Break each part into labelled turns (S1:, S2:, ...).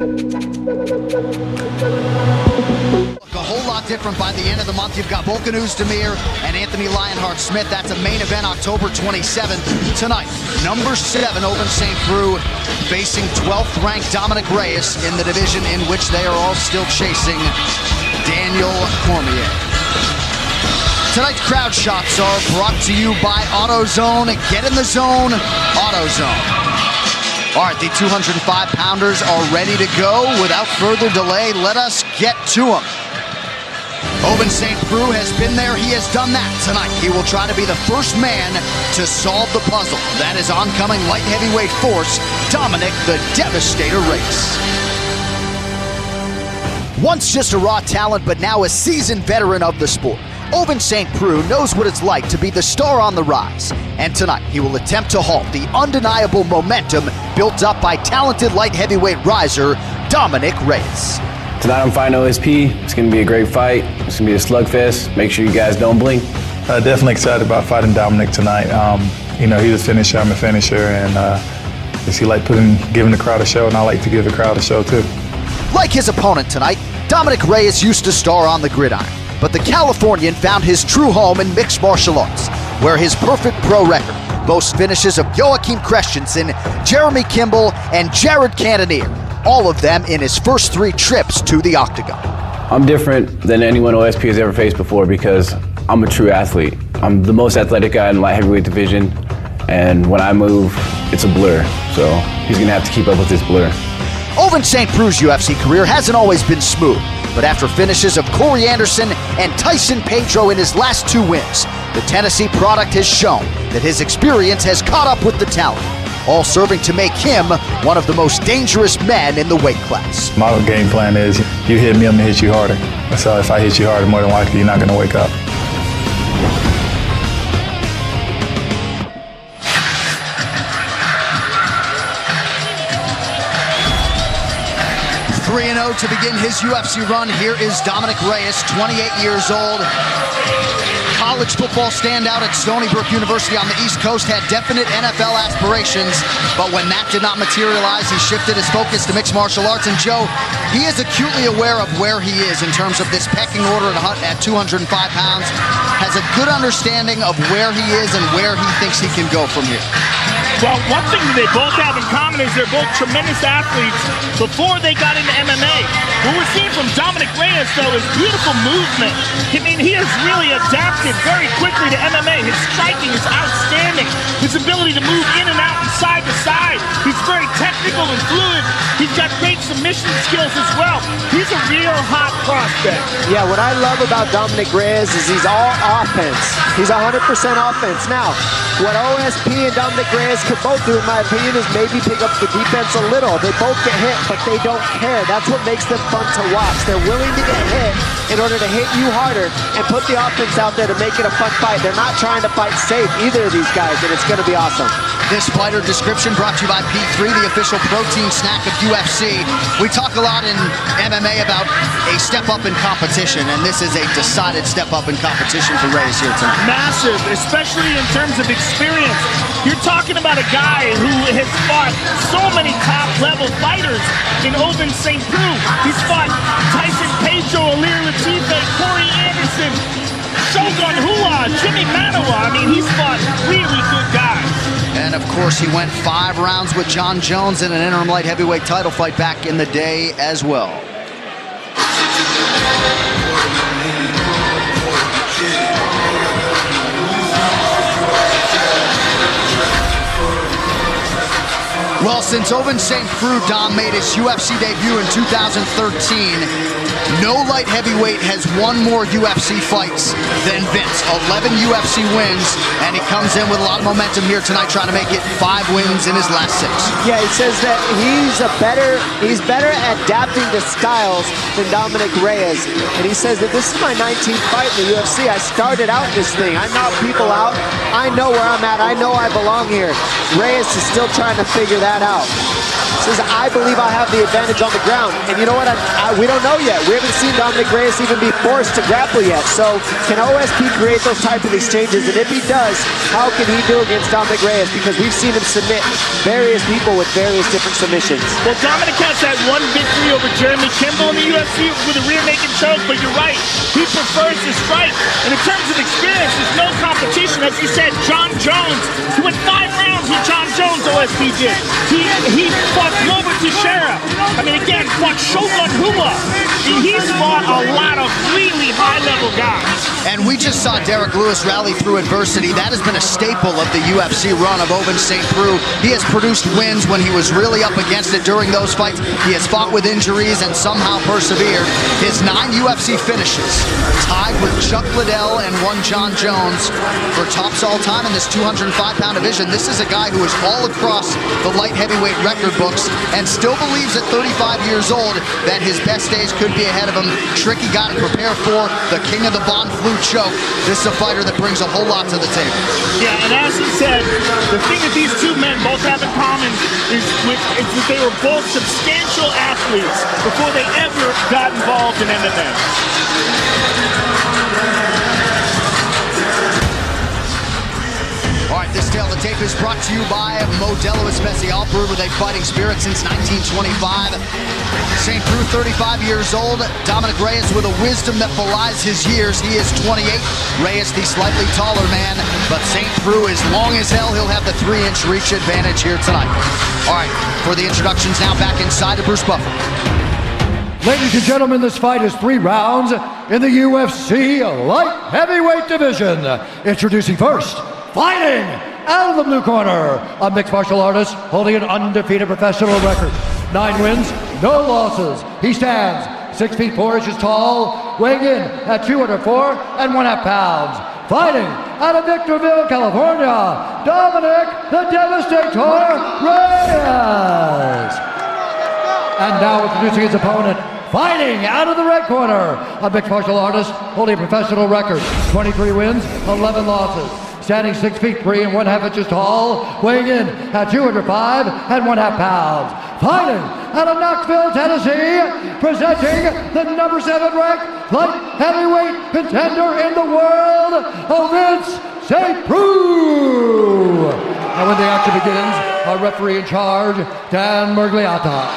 S1: A whole lot different by the end of the month. You've got Volkan Oezdemir and Anthony Lionheart Smith. That's a main event October 27th. Tonight, number seven, Ovince St. Preux, facing 12th ranked Dominick Reyes in the division in which they are all still chasing Daniel Cormier. Tonight's crowd shots are brought to you by AutoZone. Get in the zone, AutoZone. All right, the 205 pounders are ready to go. Without further delay, let us get to them. Ovince St. Preux has been there. He has done that tonight. He will try to be the first man to solve the puzzle. That is oncoming light heavyweight force, Dominick the Devastator Reyes. Once just a raw talent, but now a seasoned veteran of the sport. Ovince St. Preux knows what it's like to be the star on the rise. And tonight, he will attempt to halt the undeniable momentum built up by talented light heavyweight riser Dominick Reyes.
S2: Tonight I'm fighting OSP. It's going to be a great fight. It's going to be a slugfest. Make sure you guys don't blink.
S3: Uh, definitely excited about fighting Dominick tonight. Um, you know, he's a finisher, I'm a finisher, and uh, he like putting, giving the crowd a show, and I like to give the crowd a show too.
S1: Like his opponent tonight, Dominick Reyes used to star on the gridiron but the Californian found his true home in mixed martial arts, where his perfect pro record boasts finishes of Joachim Christensen, Jeremy Kimball, and Jared Cannonier, all of them in his first three trips to the octagon.
S2: I'm different than anyone OSP has ever faced before because I'm a true athlete. I'm the most athletic guy in light heavyweight division, and when I move, it's a blur. So he's gonna have to keep up with this blur.
S1: Ovince St. Preux's UFC career hasn't always been smooth. But after finishes of Corey Anderson and Tyson Pedro in his last two wins, the Tennessee product has shown that his experience has caught up with the talent, all serving to make him one of the most dangerous men in the weight class.
S3: My game plan is you hit me, I'm gonna hit you harder. So if I hit you harder, more than likely you're not gonna wake up.
S1: 3 0 to begin his UFC run. Here is Dominick Reyes, 28 years old. College football standout at Stony Brook University on the East Coast had definite NFL aspirations, but when that did not materialize, he shifted his focus to mixed martial arts. And Joe, he is acutely aware of where he is in terms of this pecking order and hut at 205 pounds, has a good understanding of where he is and where he thinks he can go from here.
S4: Well, one thing that they both have in common is they're both tremendous athletes before they got into MMA. What we're seeing from Dominick Reyes, though, is beautiful movement. I mean, he has really adapted very quickly to MMA. His striking is outstanding. His ability to move in and out and side to side. He's very technical and fluid. He's got great submission skills as well. He's a real hot prospect.
S5: Yeah, what I love about Dominick Reyes is he's all offense. He's 100% offense. Now, what OSP and Dominick Reyes could both do, in my opinion, is maybe pick up the defense a little. They both get hit, but they don't care. That's what makes them fun to watch. They're willing to get hit in order to hit you harder and put the offense out there to make it a fun fight. They're not trying to fight safe, either of these guys, and it's going to be awesome.
S1: This fighter description brought to you by P3, the official protein snack of UFC. We talk a lot in MMA about a step up in competition, and this is a decided step up in competition for Reyes here tonight.
S4: Massive, especially in terms of experience. You're talking about a guy who has fought so many top level fighters in Ovince St. Preux. He's fought Tyson Pedro, Ilir Latifi, Corey Anderson, Shogun Rua, Jimmy Manuwa. I mean, he's fought really good guys.
S1: And of course, he went five rounds with Jon Jones in an interim light heavyweight title fight back in the day as well. Well, since Ovince St. Preux Dom made his UFC debut in 2013, no light heavyweight has won more UFC fights than Vince. 11 UFC wins, and he comes in with a lot of momentum here tonight, trying to make it five wins in his last six.
S5: Yeah, he says that he's a better, he's better at adapting to styles than Dominick Reyes, and he says that this is my 19th fight in the UFC. I started out this thing. I knock people out. I know where I'm at. I know I belong here. Reyes is still trying to figure that out. Says, I believe I have the advantage on the ground. And you know what? I, I, we don't know yet. We haven't seen Dominick Reyes even be forced to grapple yet. So can OSP create those type of exchanges? And if he does, how can he do against Dominick Reyes? Because we've seen him submit various people with various different submissions.
S4: Well, Dominick has that one victory over Jeremy Kimball in the UFC with a rear naked choke, but you're right. He prefers to strike. And in terms of experience, there's no competition. As you said, Jon Jones, he went five rounds with Jon Jones, OSP did. He, he fought Glover Teixeira. I mean, again, fought Shogun Rua. He's fought a lot of really high-level guys.
S1: And we just saw Derrick Lewis rally through adversity. That has been a staple of the UFC run of Ovince St. Preux. He has produced wins when he was really up against it during those fights. He has fought with injuries and somehow persevered. His nine UFC finishes, tied with Chuck Liddell and one Jon Jones for tops all time in this 205-pound division. This is a guy who is all across the light heavyweight record books and still believes at 35 years old that his best days could be ahead of him. Tricky got to prepare for the king of the Von Flue choke. This is a fighter that brings a whole lot to the table.
S4: Yeah, and as he said, the thing that these two men both have in common is, with, is that they were both substantial athletes before they ever got involved in MMA.
S1: Tale the tape is brought to you by Modelo Especial, brewed with a fighting spirit since 1925. St. Preux, 35 years old. Dominick Reyes with a wisdom that belies his years. He is 28. Reyes, the slightly taller man, but St. Preux is long as hell. He'll have the three-inch reach advantage here tonight. All right, for the introductions now back inside of Bruce Buffer.
S6: Ladies and gentlemen, this fight is three rounds in the UFC light heavyweight division. Introducing first, fighting out of the blue corner, a mixed martial artist holding an undefeated professional record. Nine wins, no losses. He stands six feet four inches tall, weighing in at 204 and one half pounds. Fighting out of Victorville, California, Dominick the Devastator Reyes. And now introducing his opponent, fighting out of the red corner, a mixed martial artist holding a professional record, 23 wins, 11 losses. Standing six feet three and one half inches tall, weighing in at 205 and one half pounds. Fighting out of Knoxville, Tennessee, presenting the number seven ranked light heavyweight contender in the world, Ovince St. Preux. And when the action begins, our referee in charge, Dan Miragliotta.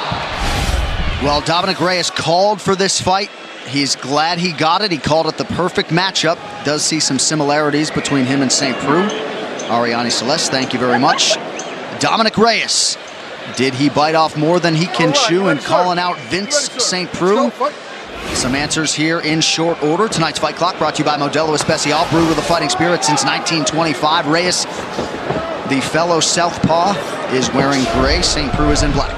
S1: Well, Dominick Reyes called for this fight. He's glad he got it. He called it the perfect matchup. Does see some similarities between him and St. Preux. Arianny Celeste, thank you very much. Dominick Reyes, did he bite off more than he can chew in calling out Vince St. Preux? Some answers here in short order. Tonight's Fight Clock brought to you by Modelo Especial, brewed with a fighting spirit since 1925. Reyes, the fellow Southpaw, is wearing gray. St. Preux is in black.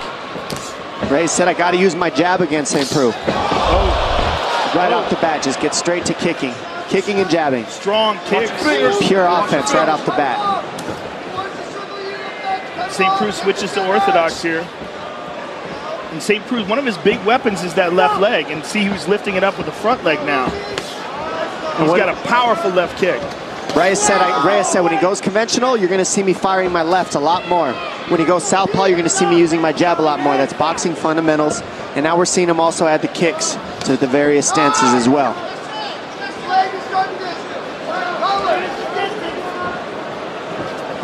S5: Reyes said, I got to use my jab against St. Preux. Right off the bat, just get straight to kicking. Kicking and jabbing.
S4: Strong kicks.
S5: Pure offense right off the bat.
S4: St. Preux switches to orthodox here. And St. Preux, one of his big weapons is that left leg. And see who's lifting it up with the front leg now. He's got a powerful left kick.
S5: Reyes said, I, Reyes said, when he goes conventional, you're going to see me firing my left a lot more. When he goes southpaw, you're going to see me using my jab a lot more. That's boxing fundamentals. And now we're seeing him also add the kicks to the various stances as well.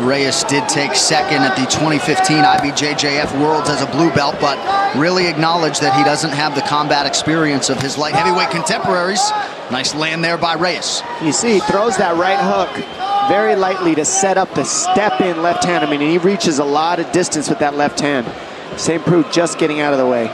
S1: Reyes did take second at the 2015 IBJJF Worlds as a blue belt, but really acknowledged that he doesn't have the combat experience of his light heavyweight contemporaries. Nice land there by Reyes.
S5: You see, he throws that right hook very lightly to set up the step-in left hand. I mean, he reaches a lot of distance with that left hand. St. Preux just getting out of the way.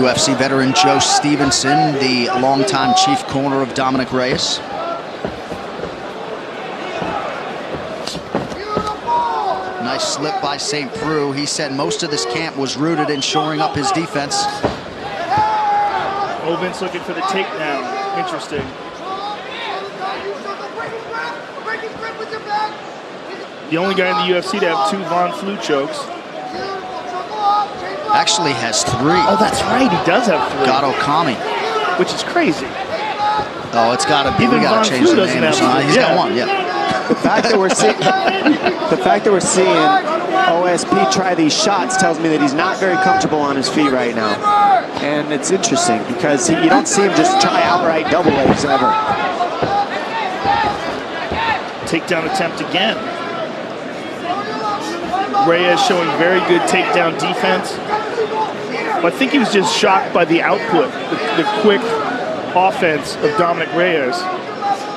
S1: UFC veteran Joe Stevenson, the longtime chief corner of Dominick Reyes. Nice slip by St. Preux. He said most of this camp was rooted in shoring up his defense.
S4: Ovince looking for the takedown. Interesting. The only guy in the UFC to have two Von Flue chokes.
S1: Actually has three.
S4: Oh, that's right. He does have three.
S1: Gato oh, Kami.
S4: Which is crazy.
S1: Oh, it's got to be.
S4: Even
S1: we got to change
S4: Flue
S1: the name. or something. He's
S4: Yeah.
S1: got one. Yeah.
S5: The fact that we're seeing, the fact that we're seeing OSP try these shots tells me that he's not very comfortable on his feet right now, and it's interesting because he, you don't see him just try outright double legs ever.
S4: Takedown attempt again. Reyes showing very good takedown defense. But I think he was just shocked by the output, the, the quick offense of Dominick Reyes.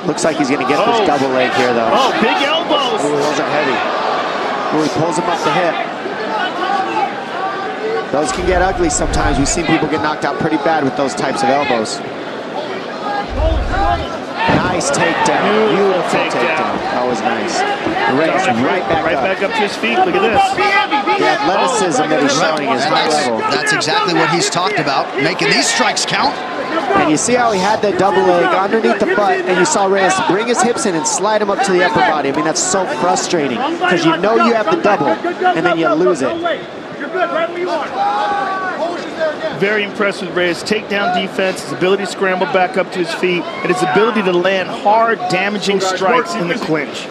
S5: Looks like he's going to get
S4: Oh.
S5: this double leg here, though.
S4: Oh, big elbows.
S5: Ooh, those are heavy. Ooh, he pulls him up the hip. Those can get ugly sometimes. We've seen people get knocked out pretty bad with those types of elbows. Nice takedown.
S4: Beautiful
S5: Beautiful
S4: takedown.
S5: takedown. That was nice. Reyes
S4: Dominick
S5: right back
S4: right
S5: up.
S4: back up to his feet. Look at this.
S5: The athleticism that he's showing is
S1: And
S5: high
S1: that's,
S5: level.
S1: that's exactly what he's talked about, making these strikes count.
S5: And you see how he had that double leg underneath the butt, and you saw Reyes bring his hips in and slide him up to the upper body. I mean, that's so frustrating because you know you have the double, and then you lose it.
S4: You're good, right where you are. Very impressed with Reyes' takedown defense, his ability to scramble back up to his feet, and his ability to land hard, damaging strikes in the clinch.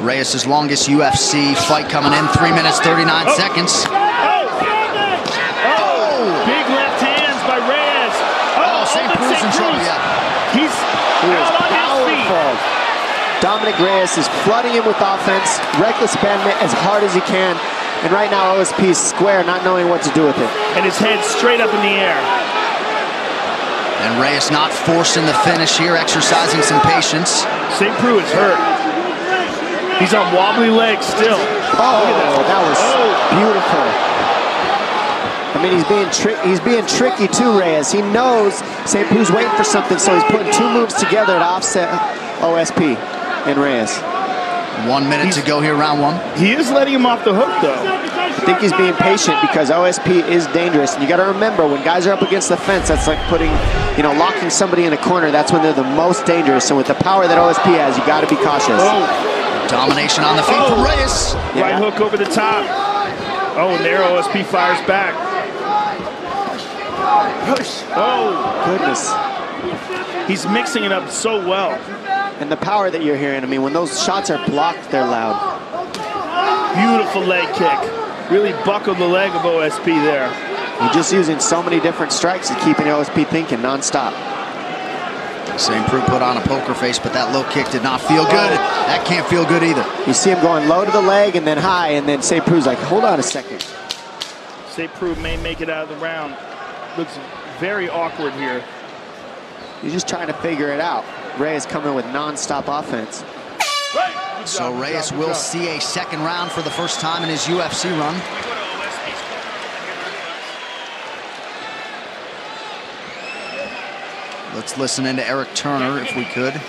S1: Reyes' longest UFC fight coming in, 3 minutes 39 seconds.
S4: Oh, big left hands by Reyes.
S1: Oh, oh St.
S4: open
S1: Cruz in trouble, yeah.
S4: He's
S5: He is
S4: out on his feet.
S5: powerful. Dominick Reyes is flooding him with offense, reckless abandonment as hard as he can. And right now, OSP is square, not knowing what to do with it.
S4: And his head straight up in the air.
S1: And Reyes not forcing the finish here, exercising some patience.
S4: St. Preux is hurt. He's on wobbly legs still.
S5: Oh,
S4: that.
S5: that was
S4: Oh.
S5: beautiful. I mean, he's being tri- he's being tricky too, Reyes. He knows St. Preux's waiting for something, so he's putting two moves together to offset OSP and Reyes.
S1: One minute to go here, round one.
S4: He is letting him off the hook, though.
S5: I think he's being patient because OSP is dangerous. And you got to remember, when guys are up against the fence, that's like putting, you know, locking somebody in a corner. That's when they're the most dangerous. And with the power that OSP has, you got to be cautious.
S4: Oh,
S1: Domination on the feet oh. from Reyes.
S5: Yeah.
S4: right hook over the top. Oh, and there OSP fires back. Oh,
S5: Goodness.
S4: he's mixing it up so well.
S5: And the power that you're hearing, I mean, when those shots are blocked, they're loud.
S4: Beautiful leg kick. Really buckled the leg of OSP there.
S5: You're just using so many different strikes and keeping OSP thinking nonstop.
S1: St. Preux put on a poker face, but that low kick did not feel good. Oh. That can't feel good either.
S5: You see him going low to the leg and then high, and then St. Preux's like, hold on a second.
S4: St. Preux may make it out of the round. Looks very awkward here.
S5: He's just trying to figure it out. Reyes coming with nonstop offense.
S1: So Reyes will see a second round for the first time in his UFC run. Let's listen into Eric Turner if we could.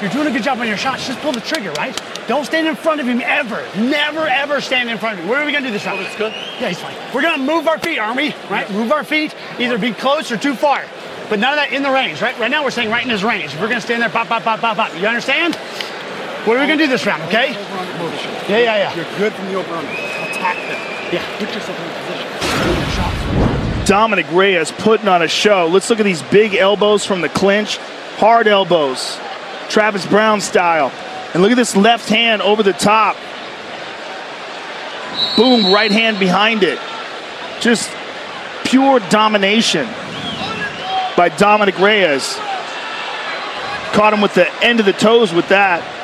S7: You're doing a good job on your shots. Just pull the trigger, right? Don't stand in front of him ever. Never, ever stand in front of him. Where are we gonna do this round? it's good. Yeah, he's fine. We're gonna move our feet, aren't we? Right? Move our feet. Either be close or too far. But none of that in the range, right? Right now we're saying right in his range. If we're gonna stand there, pop, pop, pop, pop, pop. You understand? What are we gonna do this round, okay? Yeah, yeah, yeah.
S8: You're good from the over under. Attack them.
S7: Yeah.
S8: Put yourself in a position. Your shots.
S4: Dominick Reyes putting on a show. Let's look at these big elbows from the clinch. Hard elbows. Travis Browne style. And look at this left hand over the top. Boom, right hand behind it. Just pure domination by Dominick Reyes. Caught him with the end of the toes with that.